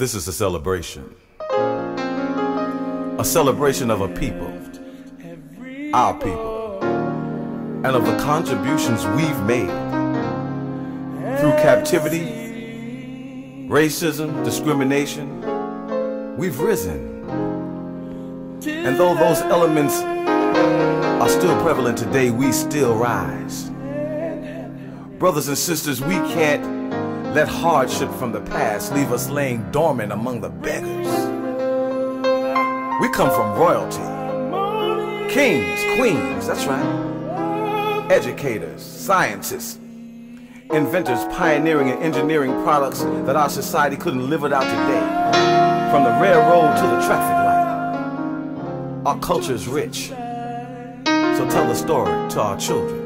This is a celebration. A celebration of a people, our people, and of the contributions we've made through captivity, racism, discrimination. We've risen. And though those elements are still prevalent today, we still rise. Brothers and sisters, we can't let hardship from the past leave us laying dormant among the beggars. We come from royalty. Kings, queens, that's right. Educators, scientists, inventors pioneering and engineering products that our society couldn't live without today. From the railroad to the traffic light. Our culture is rich. So tell the story to our children.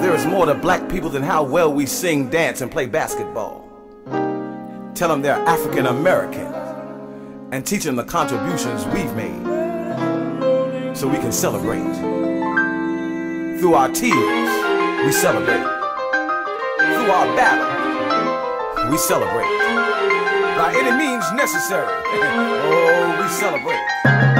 There is more to black people than how well we sing, dance, and play basketball. Tell them they're African American and teach them the contributions we've made so we can celebrate. Through our tears, we celebrate. Through our battle, we celebrate. By any means necessary, oh, we celebrate.